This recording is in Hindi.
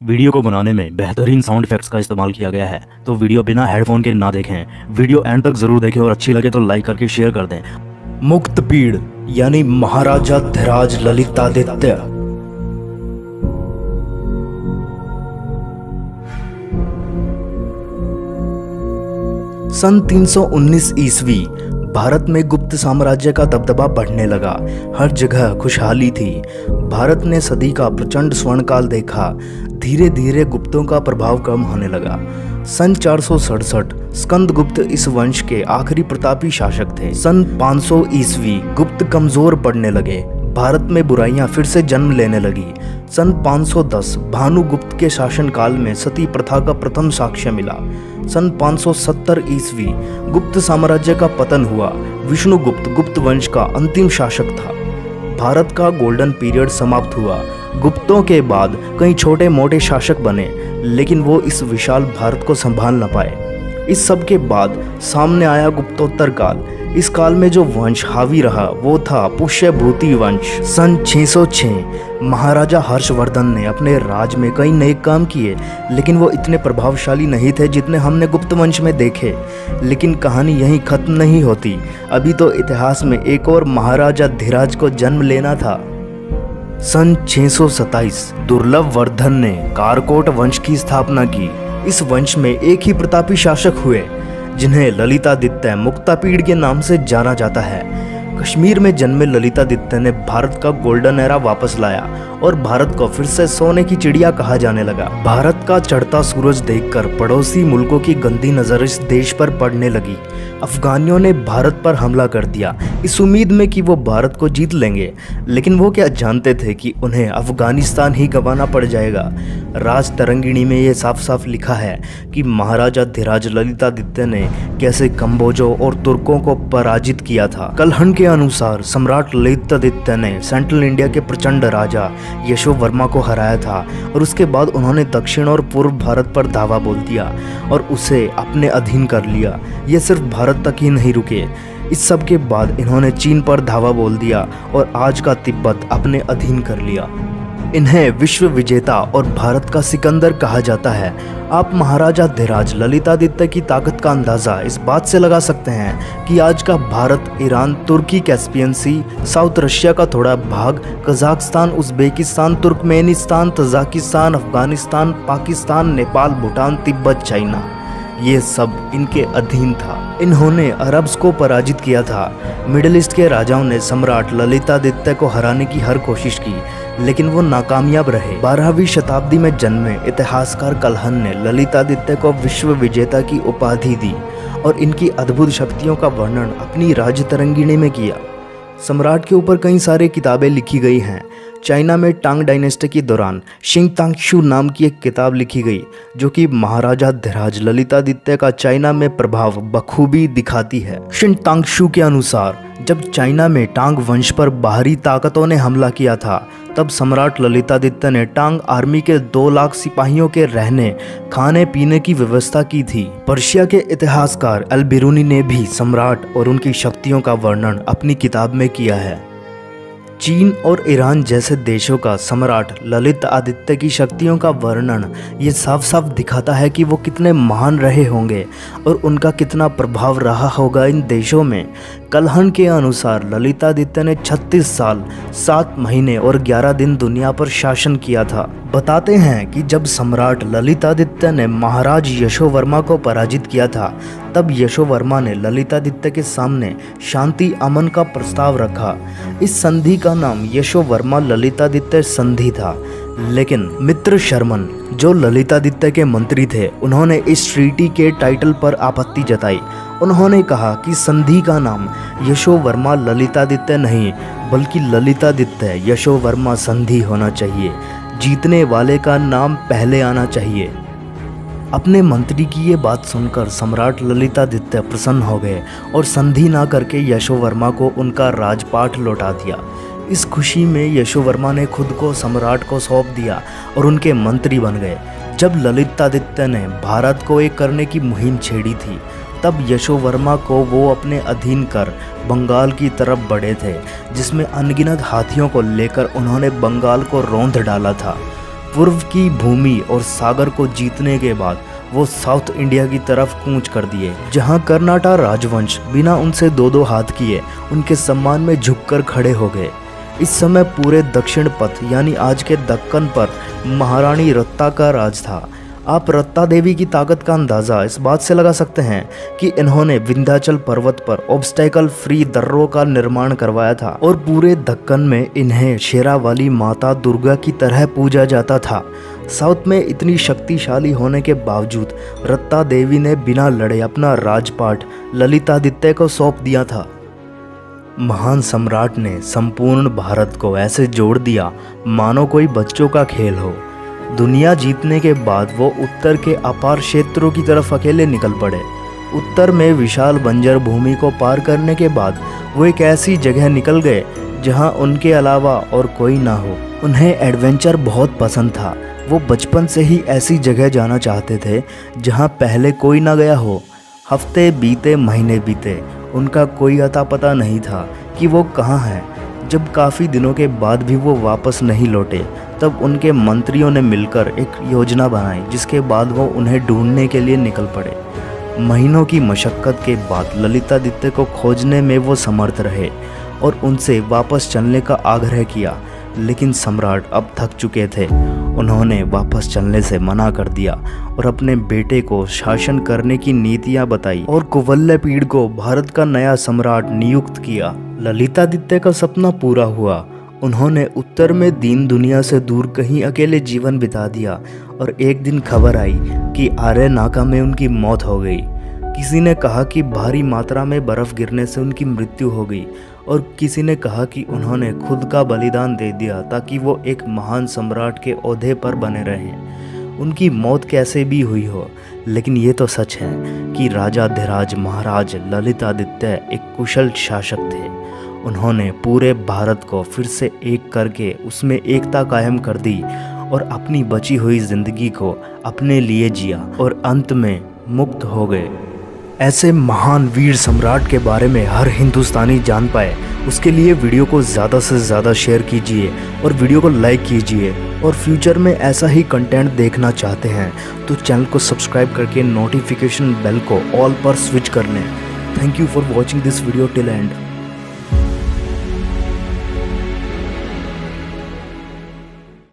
वीडियो को बनाने में बेहतरीन साउंड इफेक्ट्स का इस्तेमाल किया गया है। तो वीडियो बिना हेडफोन के ना देखें। वीडियो एंड तक ज़रूर देखें और अच्छी लगे तो लाइक करके शेयर कर दें। मुक्त पीड़, यानी महाराजा धीराज ललितादित्य। सन 319 ईस्वी भारत में गुप्त साम्राज्य का दबदबा बढ़ने लगा। हर जगह खुशहाली थी। भारत ने सदी का प्रचंड स्वर्ण काल देखा। धीरे धीरे गुप्तों का प्रभाव कम होने लगा। सन चार स्कंद गुप्त इस वंश के आखिरी प्रतापी शासक थे। सन 500 ईसवी, गुप्त कमज़ोर पड़ने लगे। भारत में बुराइयाँ फिर से जन्म लेने लगी। सन 510 भानुगुप्त के शासनकाल में सती प्रथा का प्रथम साक्ष्य मिला। सन 570 ईस्वी, गुप्त साम्राज्य का पतन हुआ। विष्णुगुप्त गुप्त वंश का अंतिम शासक था। भारत का गोल्डन पीरियड समाप्त हुआ। गुप्तों के बाद कई छोटे मोटे शासक बने, लेकिन वो इस विशाल भारत को संभाल न पाए। इस सब के बाद सामने आया गुप्तोत्तर काल इस काल में जो वंश हावी रहा, वो था पुष्यभूति वंश। सन 606 महाराजा हर्षवर्धन ने अपने राज में कई नए काम किए, लेकिन वो इतने प्रभावशाली नहीं थे जितने हमने गुप्त वंश में देखे। लेकिन कहानी यहीं खत्म नहीं होती। अभी तो इतिहास में एक और महाराजा धीराज को जन्म लेना था। सन 627 दुर्लभ वर्धन ने कारकोट वंश की स्थापना की। इस वंश में एक ही प्रतापी शासक हुए। जिन्हें ललितादित्य मुक्तापीड़ के नाम से जाना जाता है। कश्मीर में जन्मे ललितादित्य ने भारत का गोल्डन एरा वापस लाया और भारत को फिर से सोने की चिड़िया कहा जाने लगा। भारत का चढ़ता सूरज देखकर पड़ोसी मुल्कों की गंदी नज़र इस देश पर पड़ने लगी। अफगानियों ने भारत पर हमला कर दिया। इस उम्मीद में कि वो भारत को जीत लेंगे। लेकिन वो क्या जानते थे कि उन्हें अफ़गानिस्तान ही गंवाना पड़ जाएगा? राज तरंगिणी में ये साफ़ साफ़ लिखा है कि महाराजा धीराज ललितादित्य ने कैसे कम्बोजों और तुर्कों को पराजित किया था। कलहन के अनुसार सम्राट ललितादित्य ने सेंट्रल इंडिया के प्रचंड राजा यशो वर्मा को हराया था और उसके बाद उन्होंने दक्षिण और पूर्व भारत पर धावा बोल दिया और उसे अपने अधीन कर लिया। ये सिर्फ़ भारत तक ही नहीं रुके। इस सब के बाद इन्होंने चीन पर धावा बोल दिया और आज का तिब्बत अपने अधीन कर लिया। इन्हें विश्व विजेता और भारत का सिकंदर कहा जाता है। आप महाराजा धीराज ललितादित्य की ताकत का अंदाज़ा इस बात से लगा सकते हैं कि आज का भारत, ईरान, तुर्की कैस्पियन सी, साउथ रशिया का थोड़ा भाग, Kazakhstan, Uzbekistan, Turkmenistan, Tajikistan, Afghanistan, Pakistan, Nepal, Bhutan, Tibet, China. ये सब इनके अधीन था। इन्होंने अरब्स को पराजित किया था। मिडल ईस्ट के राजाओं ने सम्राट ललितादित्य को हराने की हर कोशिश की। लेकिन वो नाकामयाब रहे। बारहवीं शताब्दी में जन्मे इतिहासकार कलहन ने ललितादित्य को विश्व विजेता की उपाधि दी और इनकी अद्भुत शक्तियों का वर्णन अपनी राज तरंगिणी में किया। सम्राट के ऊपर कई सारे किताबें लिखी गई हैं। चाइना में टांग डायनेस्टी के दौरान शिंग तांगशु नाम की एक किताब लिखी गई, जो कि महाराजा धीराज ललितादित्य का चाइना में प्रभाव बखूबी दिखाती है। शिंग तांगशु के अनुसार, जब चाइना में टांग वंश पर बाहरी ताकतों ने हमला किया था तब सम्राट ललितादित्य ने टांग आर्मी के दो लाख सिपाहियों के रहने, खाने, पीने की व्यवस्था की थी। पर्शिया के इतिहासकार अल बिरूनी ने भी सम्राट और उनकी शक्तियों का वर्णन अपनी किताब में किया है। चीन और ईरान जैसे देशों का सम्राट ललित आदित्य की शक्तियों का वर्णन ये साफ़ साफ़ दिखाता है कि वो कितने महान रहे होंगे और उनका कितना प्रभाव रहा होगा इन देशों में। कलहन के अनुसार ललितादित्य ने 36 साल 7 महीने और 11 दिन दुनिया पर शासन किया था। बताते हैं कि जब सम्राट ललितादित्य ने महाराज यशोवर्मा को पराजित किया था तब यशोवर्मा ने ललितादित्य के सामने शांति अमन का प्रस्ताव रखा। इस संधि का नाम यशोवर्मा ललितादित्य संधि था। लेकिन मित्र शर्मन, जो ललितादित्य के मंत्री थे, उन्होंने इस ट्रीटी के टाइटल पर आपत्ति जताई। उन्होंने कहा कि संधि का नाम यशो वर्मा ललितादित्य नहीं, बल्कि ललितादित्य यशो वर्मा संधि होना चाहिए। जीतने वाले का नाम पहले आना चाहिए। अपने मंत्री की ये बात सुनकर सम्राट ललितादित्य प्रसन्न हो गए और संधि ना करके यशो वर्मा को उनका राजपाठ लौटा दिया। इस खुशी में यशोवर्मा ने खुद को सम्राट को सौंप दिया और उनके मंत्री बन गए। जब ललितादित्य ने भारत को एक करने की मुहिम छेड़ी थी, तब यशोवर्मा को वो अपने अधीन कर बंगाल की तरफ़ बढ़े थे, जिसमें अनगिनत हाथियों को लेकर उन्होंने बंगाल को रौंद डाला था। पूर्व की भूमि और सागर को जीतने के बाद वो साउथ इंडिया की तरफ़ कूच कर दिए, जहाँ कर्नाटा राजवंश बिना उनसे दो दो हाथ किए उनके सम्मान में झुककर खड़े हो गए। इस समय पूरे दक्षिण पथ यानी आज के दक्कन पर महारानी रत्ता का राज था। आप रत्ता देवी की ताकत का अंदाज़ा इस बात से लगा सकते हैं कि इन्होंने विंध्याचल पर्वत पर ऑब्स्टेकल फ्री दर्रों का निर्माण करवाया था और पूरे दक्कन में इन्हें शेरा वाली माता दुर्गा की तरह पूजा जाता था। साउथ में इतनी शक्तिशाली होने के बावजूद रत्ता देवी ने बिना लड़े अपना राजपाट ललितादित्य को सौंप दिया था। महान सम्राट ने संपूर्ण भारत को ऐसे जोड़ दिया, मानो कोई बच्चों का खेल हो। दुनिया जीतने के बाद वो उत्तर के अपार क्षेत्रों की तरफ़ अकेले निकल पड़े। उत्तर में विशाल बंजर भूमि को पार करने के बाद वो एक ऐसी जगह निकल गए, जहाँ उनके अलावा और कोई ना हो। उन्हें एडवेंचर बहुत पसंद था। वो बचपन से ही ऐसी जगह जाना चाहते थे, जहाँ पहले कोई ना गया हो। हफ़्ते बीते, महीने बीते। उनका कोई अता पता नहीं था कि वो कहाँ हैं। जब काफ़ी दिनों के बाद भी वो वापस नहीं लौटे, तब उनके मंत्रियों ने मिलकर एक योजना बनाई, जिसके बाद वो उन्हें ढूँढने के लिए निकल पड़े। महीनों की मशक्क़त के बाद ललितादित्य को खोजने में वो समर्थ रहे और उनसे वापस चलने का आग्रह किया। लेकिन सम्राट अब थक चुके थे। उन्होंने वापस चलने से मना कर दिया और अपने बेटे को शासन करने की नीतियाँ बताई और कुवल्य पीड़ को भारत का नया सम्राट नियुक्त किया। ललितादित्य का सपना पूरा हुआ। उन्होंने उत्तर में दीन दुनिया से दूर कहीं अकेले जीवन बिता दिया और एक दिन खबर आई कि आर्य नाका में उनकी मौत हो गई। किसी ने कहा कि भारी मात्रा में बर्फ़ गिरने से उनकी मृत्यु हो गई और किसी ने कहा कि उन्होंने खुद का बलिदान दे दिया ताकि वो एक महान सम्राट के अहदे पर बने रहें। उनकी मौत कैसे भी हुई हो, लेकिन ये तो सच है कि राजा धीराज महाराज ललितादित्य एक कुशल शासक थे। उन्होंने पूरे भारत को फिर से एक करके उसमें एकता कायम कर दी और अपनी बची हुई ज़िंदगी को अपने लिए जिया और अंत में मुक्त हो गए। ऐसे महान वीर सम्राट के बारे में हर हिंदुस्तानी जान पाए, उसके लिए वीडियो को ज़्यादा से ज़्यादा शेयर कीजिए और वीडियो को लाइक कीजिए और फ्यूचर में ऐसा ही कंटेंट देखना चाहते हैं तो चैनल को सब्सक्राइब करके नोटिफिकेशन बेल को ऑल पर स्विच कर लें। Thank you for watching this video till end